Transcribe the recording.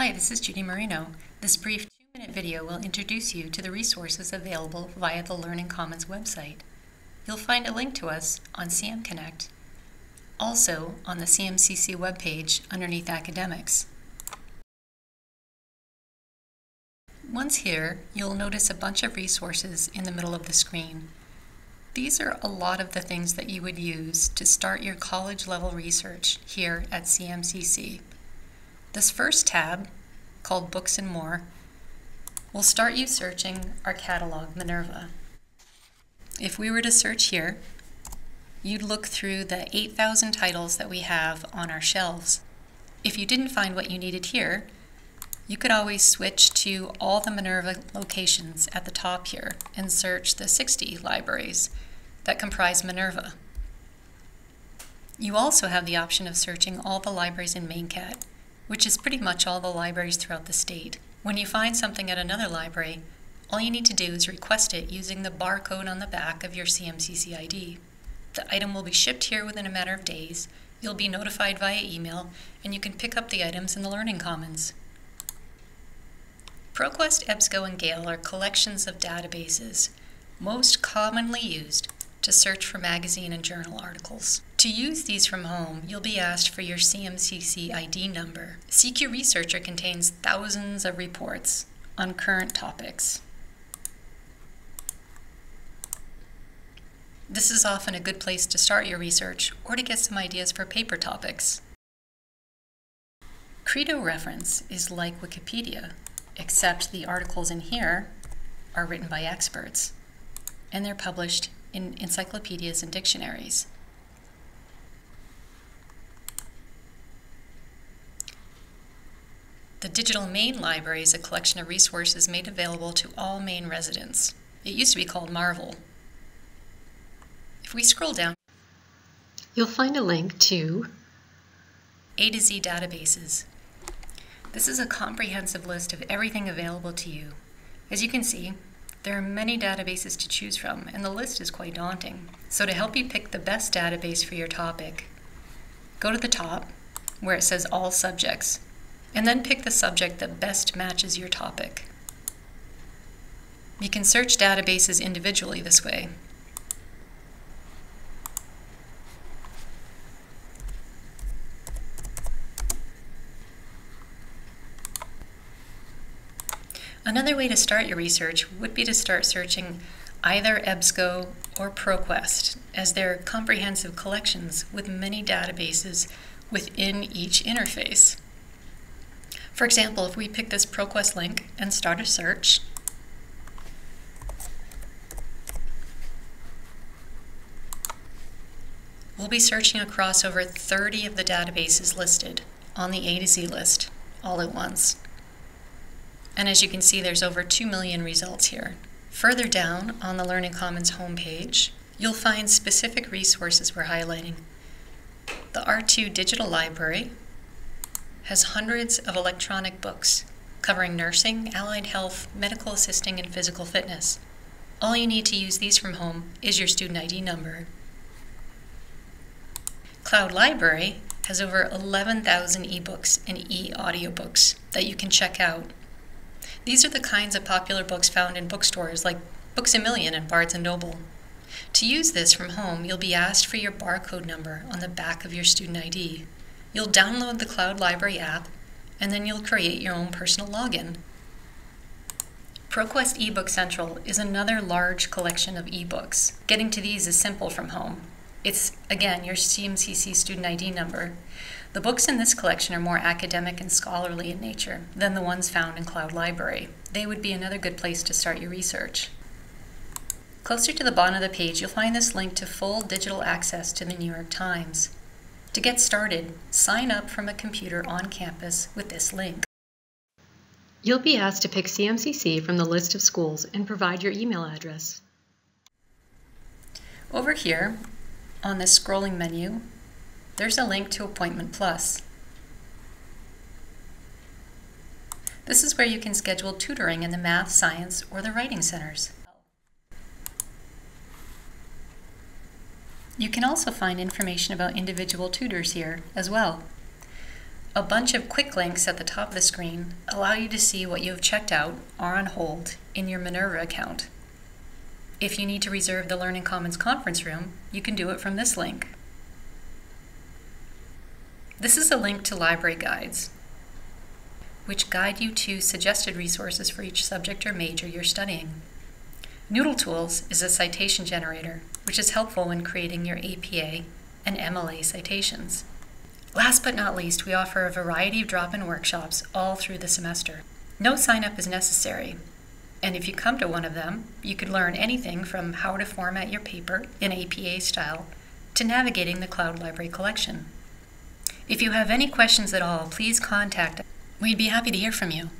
Hi, this is Judy Marino. This brief two-minute video will introduce you to the resources available via the Learning Commons website. You'll find a link to us on CM Connect, also on the CMCC webpage underneath Academics. Once here, you'll notice a bunch of resources in the middle of the screen. These are a lot of the things that you would use to start your college level research here at CMCC. This first tab, called Books and More, will start you searching our catalog, Minerva. If we were to search here, you'd look through the 8,000 titles that we have on our shelves. If you didn't find what you needed here, you could always switch to all the Minerva locations at the top here and search the 60 libraries that comprise Minerva. You also have the option of searching all the libraries in MaineCat which is pretty much all the libraries throughout the state. When you find something at another library, all you need to do is request it using the barcode on the back of your CMCC ID. The item will be shipped here within a matter of days, you'll be notified via email, and you can pick up the items in the Learning Commons. ProQuest, EBSCO, and Gale are collections of databases, most commonly used to search for magazine and journal articles. To use these from home, you'll be asked for your CMCC ID number. CQ Researcher contains thousands of reports on current topics. This is often a good place to start your research or to get some ideas for paper topics. Credo Reference is like Wikipedia, except the articles in here are written by experts, and they're published in encyclopedias and dictionaries. The Digital Maine Library is a collection of resources made available to all Maine residents. It used to be called Marvel. If we scroll down, you'll find a link to A to Z databases. This is a comprehensive list of everything available to you. As you can see, there are many databases to choose from, and the list is quite daunting. So to help you pick the best database for your topic, go to the top where it says All Subjects and then pick the subject that best matches your topic. You can search databases individually this way. Another way to start your research would be to start searching either EBSCO or ProQuest, as they're comprehensive collections with many databases within each interface. For example, if we pick this ProQuest link and start a search, we'll be searching across over 30 of the databases listed on the A to Z list all at once. And as you can see, there's over 2 million results here. Further down on the Learning Commons homepage, you'll find specific resources we're highlighting. The R2 Digital Library, has hundreds of electronic books covering nursing, allied health, medical assisting, and physical fitness. All you need to use these from home is your student ID number. Cloud Library has over 11,000 ebooks and e-audiobooks that you can check out. These are the kinds of popular books found in bookstores like Books A Million and Barnes & Noble. To use this from home, you'll be asked for your barcode number on the back of your student ID. You'll download the Cloud Library app, and then you'll create your own personal login. ProQuest eBook Central is another large collection of ebooks. Getting to these is simple from home. It's, again, your CMCC student ID number. The books in this collection are more academic and scholarly in nature than the ones found in Cloud Library. They would be another good place to start your research. Closer to the bottom of the page, you'll find this link to full digital access to the New York Times. To get started, sign up from a computer on campus with this link. You'll be asked to pick CMCC from the list of schools and provide your email address. Over here, on the scrolling menu, there's a link to Appointment Plus. This is where you can schedule tutoring in the math, science, or the writing centers. You can also find information about individual tutors here as well. A bunch of quick links at the top of the screen allow you to see what you have checked out or on hold in your Minerva account. If you need to reserve the Learning Commons conference room, you can do it from this link. This is a link to library guides, which guide you to suggested resources for each subject or major you're studying. Noodle Tools is a citation generator, which is helpful when creating your APA and MLA citations. Last but not least, we offer a variety of drop-in workshops all through the semester. No sign-up is necessary, and if you come to one of them, you could learn anything from how to format your paper in APA style to navigating the Cloud Library collection. If you have any questions at all, please contact us. We'd be happy to hear from you.